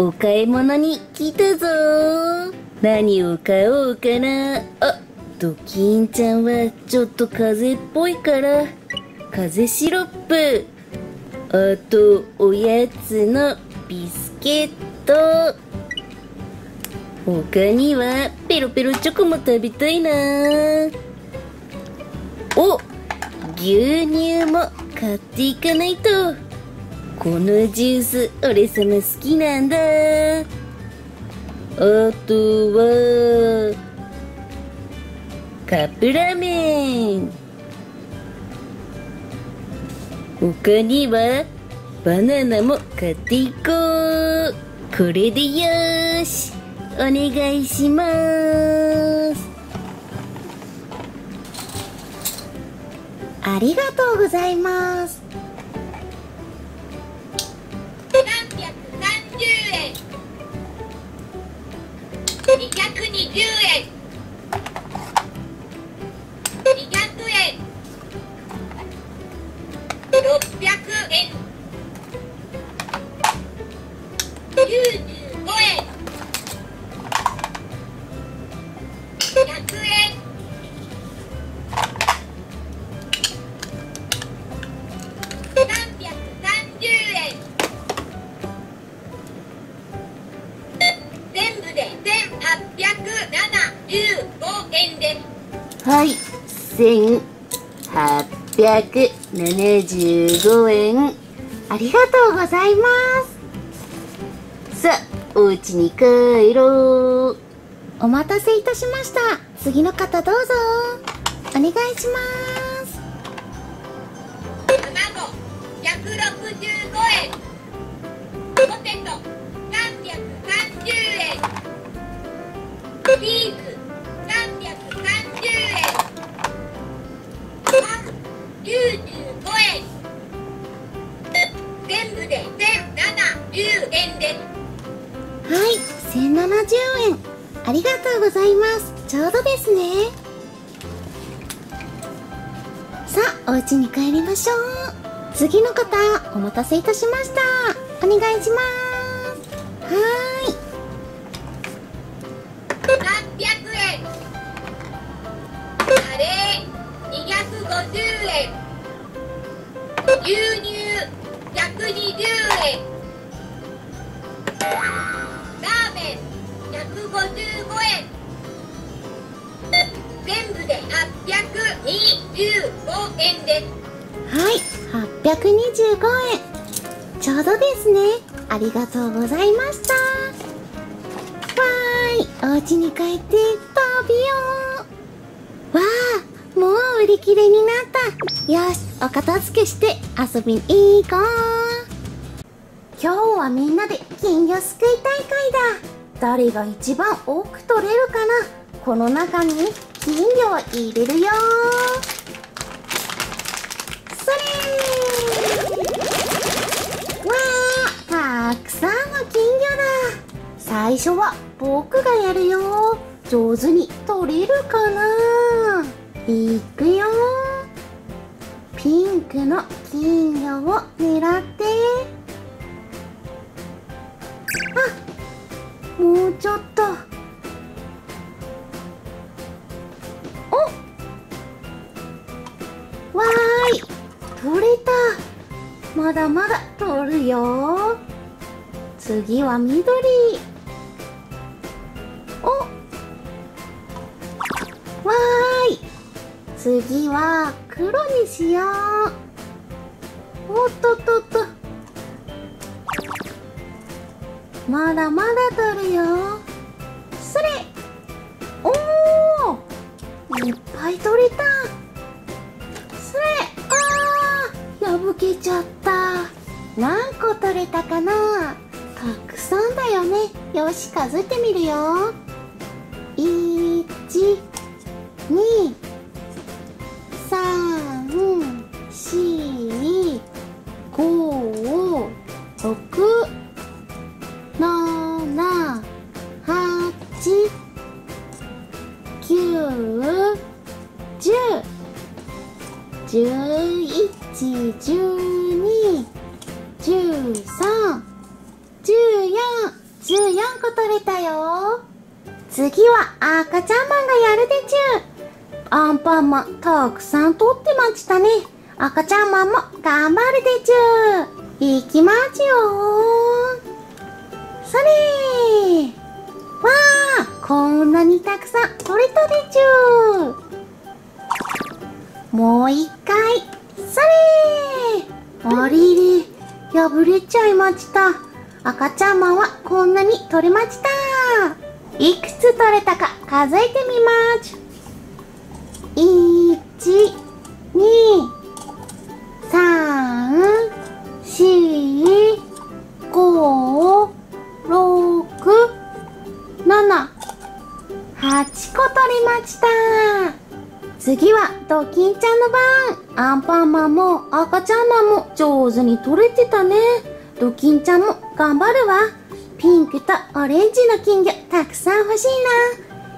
お買い物に来たぞ。何を買おうかな。あドキンちゃんはちょっと風邪っぽいから。風邪シロップ。あとおやつのビスケット。他にはペロペロチョコも食べたいな。お牛乳も買っていかないと。このジュース俺様好きなんだ。あとはカップラーメン。他にはバナナも買っていこう。これでよし。お願いします。ありがとうございます。220円はい。1875円。ありがとうございます。さあお家に帰ろう。お待たせいたしました。次の方どうぞ。お願いします。卵165円。ポテト330円。ビーフ95円全部で1070円。ですはい1070円。ありがとうございます。ちょうどですね。さあお家に帰りましょう。次の方お待たせいたしました。お願いします。円です。はい825円。ちょうどですね。ありがとうございました。わーいお家に帰って食べよう。わあもう売り切れになった。よしお片付けして遊びに行こう。今日はみんなで金魚すくい大会だ。誰が一番多く取れるかな。この中に金魚を入れるよそれわあたくさんの金魚だ最初は僕がやるよ。上手に取れるかな。いくよ。ピンクの金魚を狙って。あもうちょっと。おわーい。取れた。まだまだ取るよ。次は緑。次は黒にしよう。おっとっとっと。まだまだ取るよ。それ。おおいっぱい取れた。それ。あー。破けちゃった。何個取れたかな。たくさんだよね。よし数えてみるよ。12 13 14 14個取れたよ次は赤ちゃんマンがやるでちゅアンパンマンたくさん取ってましたね赤ちゃんマンも頑張るでちゅいきますよそれわあこんなにたくさん取れたでちゅもう一回それありれ破れちゃいました赤ちゃんマンはこんなに取れました。いくつ取れたか数えてみます。1 2 3 4 5 6 7 8個取りました。次はドキンちゃんの番。アンパンマンも赤ちゃんマンも上手に取れてたね。ドキンちゃんも頑張るわ。ピンクとオレンジの金魚たくさん欲しい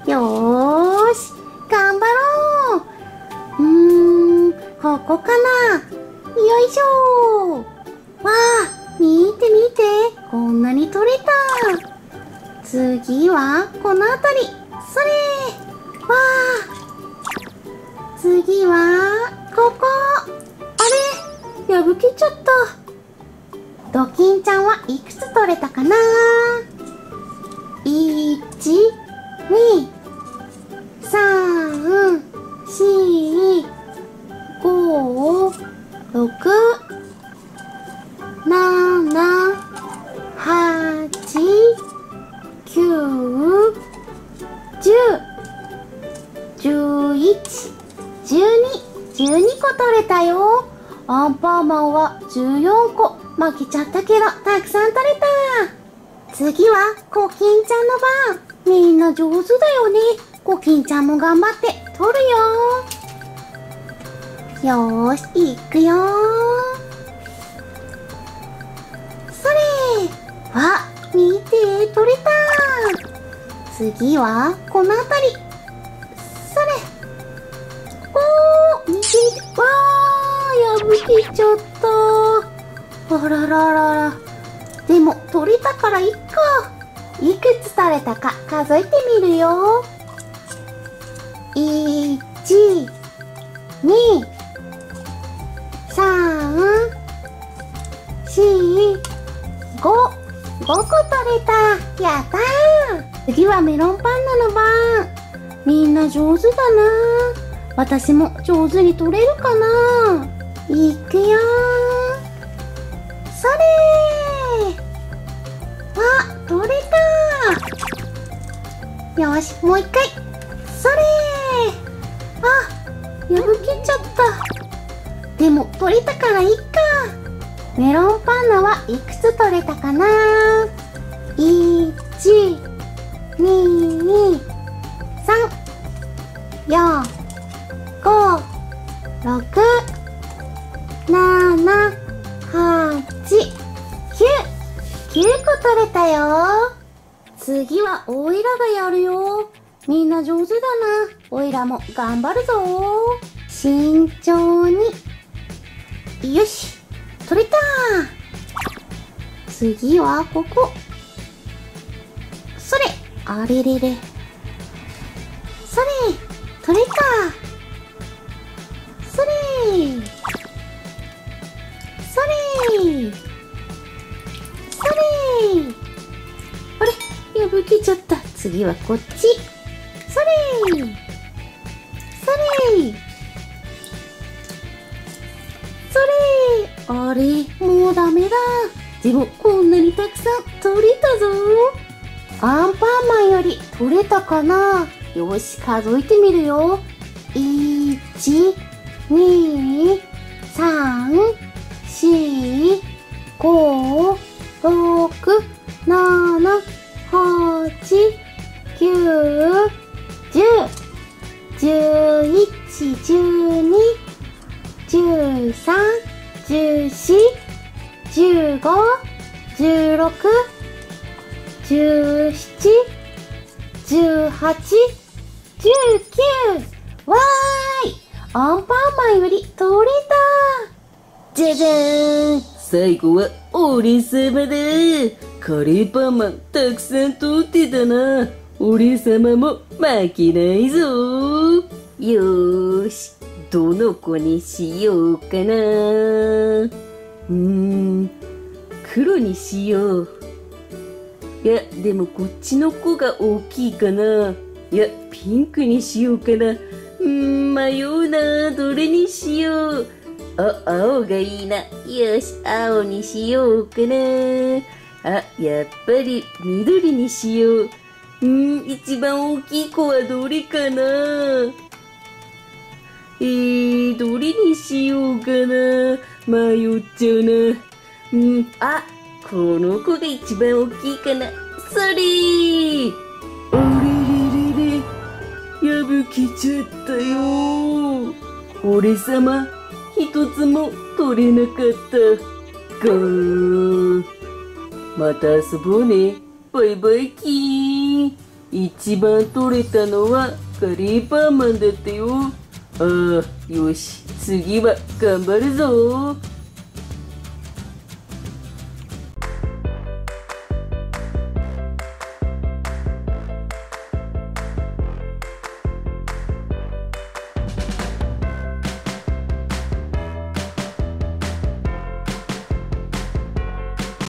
な。よーし頑張ろう。うーんここかな。よいしょ。わあ見て見て。こんなに取れた。次はこの辺り。それ。わあ。次はここ。あれ破けちゃった。ドキンちゃんはいくつ取れたかな ?1、2、3、4、5、6、7、8、9、10、11、12、12個取れたよ。アンパンマンは14個負けちゃったけどたくさん取れた。次はコキンちゃんの番。みんな上手だよね。コキンちゃんも頑張って取るよ。よーし行くよそれ。わ見て取れた。次はこの辺り。それ。おー見て見てわー破けちゃった。あらららら。でも、取れたからいっか。いくつ取れたか数えてみるよ。1、2、3、4、5、5個取れた。やったー次はメロンパンナの番。みんな上手だな。私も上手に取れるかな。いくよー。それあ、取れたよし、もう一回。それあ、破けちゃった。でも、取れたからいっか。メロンパンナはいくつ取れたかなも頑張るぞ。慎重に。よし、取れた。次はここ。それ、あれれれ。それ、取れた。それ。それそれあれ破けちゃった。次はこっち。でもこんなにたくさん取れたぞ。アンパンマンより取れたかなよし、数えてみるよ。1、2、3、4、5、6、7、8、9、10、11、12、13、14、15、16、17、18、19わーいアンパンマンより取れたじゃじゃーん最後は俺様だカレーパンマンたくさん取ってたな。俺様も負けないぞ。よーし、どの子にしようかな。うーん、黒にしよう。いや、でもこっちの子が大きいかな。いや、ピンクにしようかな。うん、迷うな。どれにしよう。あ、青がいいな。よし、青にしようかな。あ、やっぱり緑にしよう。うーん、一番大きい子はどれかなえー、どれにしようかな迷っちゃうな。うん、あ、この子が一番大きいかな。それーあれれれれ、破けちゃったよ俺様、一つも取れなかった。ガー。また遊ぼうね。バイバイキー。一番取れたのはカレーパンマンだったよ。ああ、よし。次は頑張るぞ。